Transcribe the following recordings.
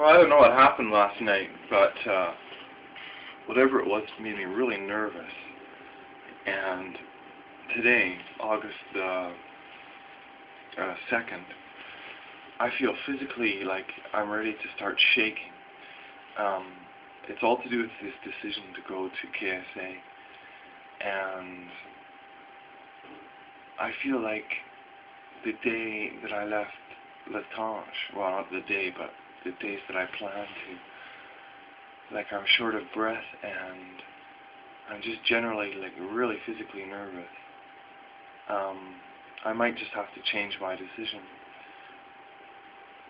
Well, I don't know what happened last night, but uh, whatever it was made me really nervous. And today, August uh, uh, 2nd, I feel physically like I'm ready to start shaking. Um, it's all to do with this decision to go to KSA. And I feel like the day that I left Latanche, well not the day, but the days that I plan to. Like I'm short of breath and I'm just generally like really physically nervous. Um, I might just have to change my decision.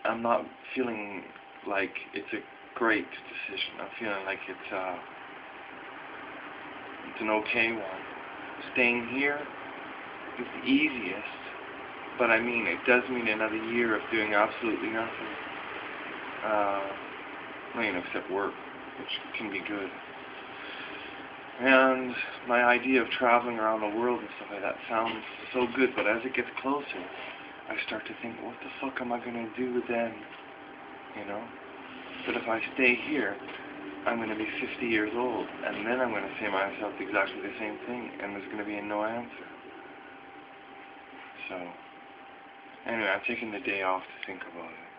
I'm not feeling like it's a great decision. I'm feeling like it's uh, it's an okay one. Staying here is the easiest, but I mean it does mean another year of doing absolutely nothing uh, know, except work, which can be good. And my idea of traveling around the world and stuff like that sounds so good, but as it gets closer, I start to think, what the fuck am I going to do then? You know? But if I stay here, I'm going to be 50 years old, and then I'm going to say myself exactly the same thing, and there's going to be a no answer. So, anyway, I'm taking the day off to think about it.